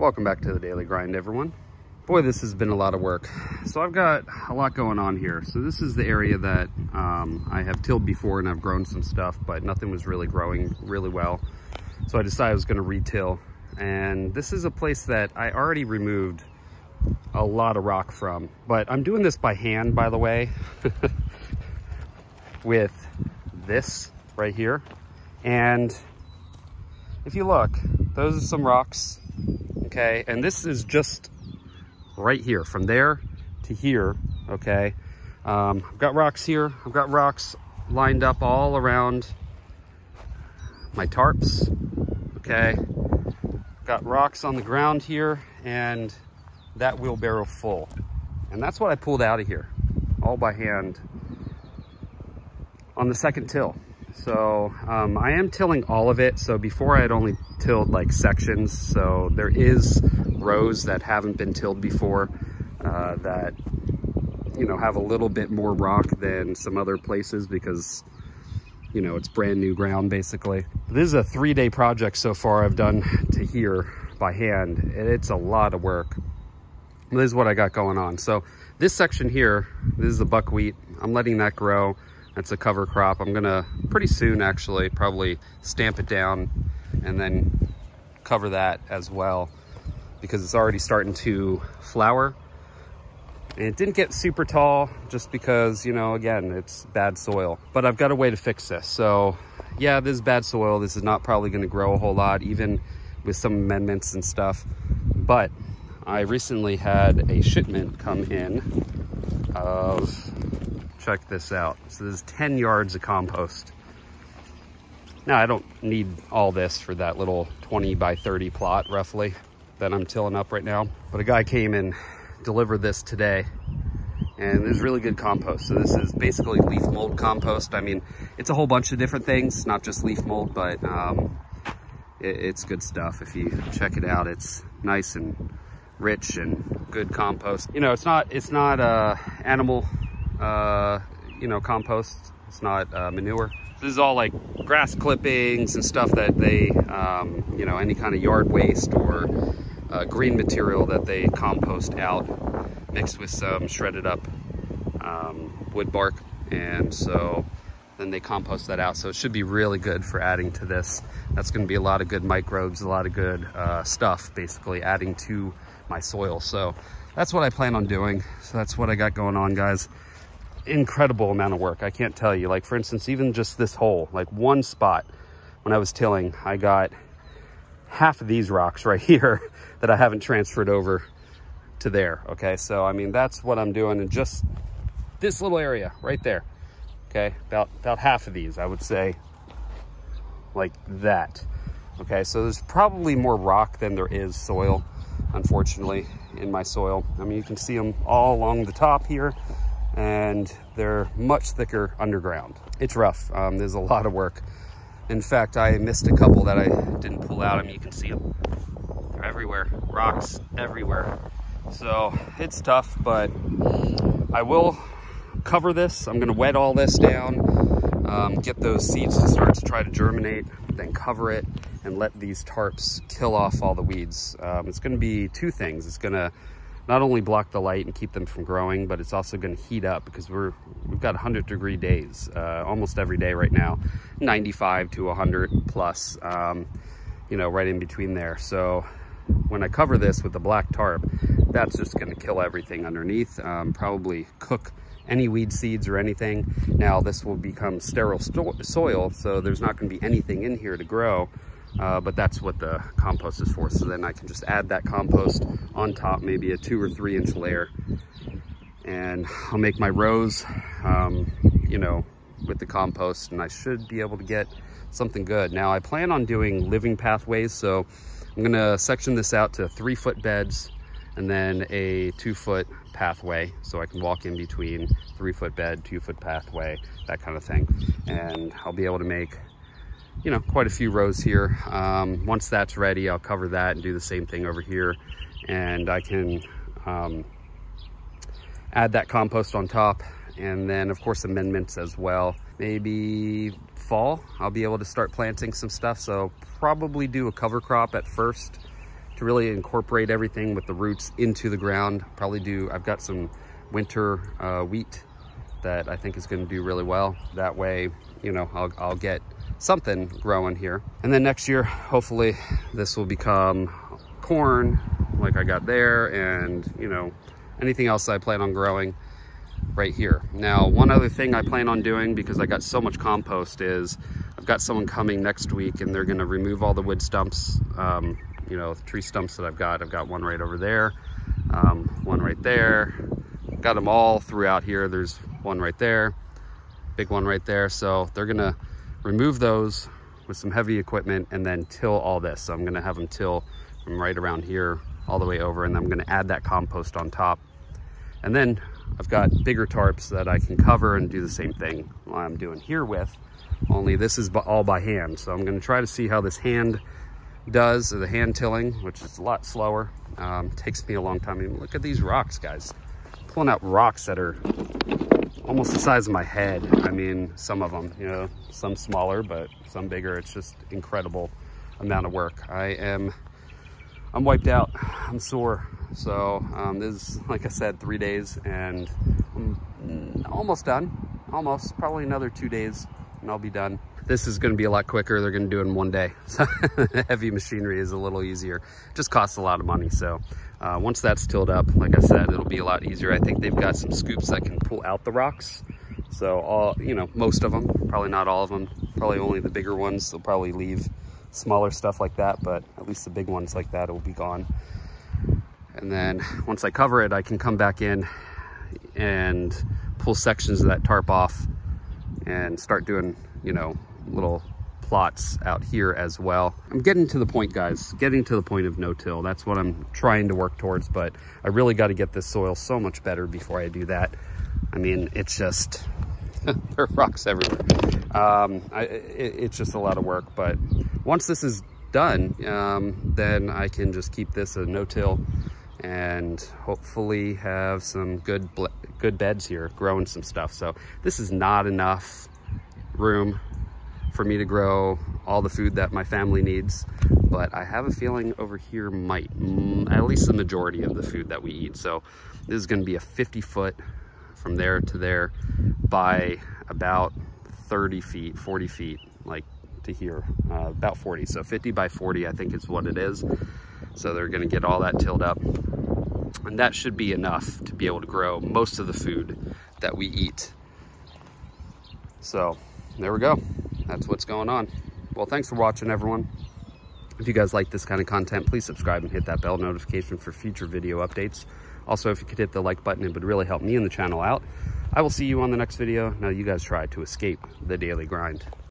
Welcome back to the Daily Grind, everyone. Boy, this has been a lot of work. So I've got a lot going on here. So this is the area that um, I have tilled before and I've grown some stuff, but nothing was really growing really well. So I decided I was gonna retill. And this is a place that I already removed a lot of rock from, but I'm doing this by hand, by the way, with this right here. And if you look, those are some rocks okay? And this is just right here, from there to here, okay? Um, I've got rocks here. I've got rocks lined up all around my tarps, okay? Got rocks on the ground here and that wheelbarrow full. And that's what I pulled out of here, all by hand on the second till. So um, I am tilling all of it. So before I had only tilled like sections. So there is rows that haven't been tilled before uh, that, you know, have a little bit more rock than some other places because, you know, it's brand new ground basically. This is a three day project so far I've done to here by hand. It's a lot of work. This is what I got going on. So this section here, this is the buckwheat. I'm letting that grow. That's a cover crop. I'm gonna pretty soon actually probably stamp it down and then cover that as well because it's already starting to flower. And it didn't get super tall just because, you know, again, it's bad soil. But I've got a way to fix this. So yeah, this is bad soil. This is not probably gonna grow a whole lot, even with some amendments and stuff. But I recently had a shipment come in of check this out. So there's 10 yards of compost. Now I don't need all this for that little 20 by 30 plot roughly that I'm tilling up right now. But a guy came and delivered this today and there's really good compost. So this is basically leaf mold compost. I mean, it's a whole bunch of different things, not just leaf mold, but um, it, it's good stuff. If you check it out, it's nice and rich and good compost. You know, it's not, it's not uh, animal uh, you know, compost. It's not uh, manure. This is all like grass clippings and stuff that they, um, you know, any kind of yard waste or uh, green material that they compost out mixed with some shredded up um, wood bark. And so then they compost that out. So it should be really good for adding to this. That's gonna be a lot of good microbes, a lot of good uh, stuff, basically adding to my soil. So that's what I plan on doing. So that's what I got going on, guys incredible amount of work. I can't tell you. Like, for instance, even just this hole, like one spot when I was tilling, I got half of these rocks right here that I haven't transferred over to there. Okay, so I mean, that's what I'm doing in just this little area right there. Okay, about, about half of these, I would say, like that. Okay, so there's probably more rock than there is soil, unfortunately, in my soil. I mean, you can see them all along the top here and they're much thicker underground. It's rough. Um, there's a lot of work. In fact, I missed a couple that I didn't pull out. I mean, you can see them. They're everywhere. Rocks everywhere. So it's tough, but I will cover this. I'm gonna wet all this down, um, get those seeds to start to try to germinate, then cover it and let these tarps kill off all the weeds. Um, it's gonna be two things. It's gonna not only block the light and keep them from growing, but it's also going to heat up because we're we've got 100 degree days uh, almost every day right now, 95 to 100 plus, um, you know, right in between there. So when I cover this with the black tarp, that's just going to kill everything underneath. Um, probably cook any weed seeds or anything. Now this will become sterile soil, so there's not going to be anything in here to grow. Uh, but that's what the compost is for. So then I can just add that compost on top, maybe a two or three inch layer. And I'll make my rows, um, you know, with the compost and I should be able to get something good. Now I plan on doing living pathways. So I'm gonna section this out to three foot beds and then a two foot pathway so I can walk in between three foot bed, two foot pathway, that kind of thing. And I'll be able to make you know, quite a few rows here. Um, once that's ready, I'll cover that and do the same thing over here. And I can um, add that compost on top. And then of course amendments as well. Maybe fall, I'll be able to start planting some stuff. So probably do a cover crop at first to really incorporate everything with the roots into the ground. Probably do, I've got some winter uh, wheat that I think is gonna do really well. That way, you know, I'll, I'll get something growing here. And then next year, hopefully this will become corn like I got there and, you know, anything else I plan on growing right here. Now, one other thing I plan on doing because I got so much compost is I've got someone coming next week and they're gonna remove all the wood stumps, um, you know, tree stumps that I've got. I've got one right over there, um, one right there. Got them all throughout here. There's one right there, big one right there. So they're gonna remove those with some heavy equipment and then till all this. So I'm gonna have them till from right around here all the way over and I'm gonna add that compost on top. And then I've got bigger tarps that I can cover and do the same thing I'm doing here with, only this is all by hand. So I'm gonna try to see how this hand does, the hand tilling, which is a lot slower. Um, takes me a long time. I mean, look at these rocks, guys. Pulling out rocks that are almost the size of my head. I mean, some of them, you know, some smaller, but some bigger. It's just incredible amount of work. I am, I'm wiped out. I'm sore. So um, this is, like I said, three days and I'm almost done. Almost, probably another two days and I'll be done. This is gonna be a lot quicker. They're gonna do it in one day. So heavy machinery is a little easier. Just costs a lot of money. So uh, once that's tilled up, like I said, it'll be a lot easier. I think they've got some scoops that can pull out the rocks. So all, you know, most of them, probably not all of them, probably only the bigger ones. They'll probably leave smaller stuff like that, but at least the big ones like that will be gone. And then once I cover it, I can come back in and pull sections of that tarp off and start doing, you know, little plots out here as well. I'm getting to the point, guys, getting to the point of no-till. That's what I'm trying to work towards, but I really got to get this soil so much better before I do that. I mean, it's just, there are rocks everywhere. Um, I, it, it's just a lot of work, but once this is done, um, then I can just keep this a no-till and hopefully have some good good beds here growing some stuff. So this is not enough room for me to grow all the food that my family needs. But I have a feeling over here might, mm, at least the majority of the food that we eat. So this is gonna be a 50 foot from there to there by about 30 feet, 40 feet, like to here, uh, about 40. So 50 by 40, I think is what it is. So they're gonna get all that tilled up. And that should be enough to be able to grow most of the food that we eat. So there we go. That's what's going on. Well, thanks for watching, everyone. If you guys like this kind of content, please subscribe and hit that bell notification for future video updates. Also, if you could hit the like button, it would really help me and the channel out. I will see you on the next video. Now you guys try to escape the daily grind.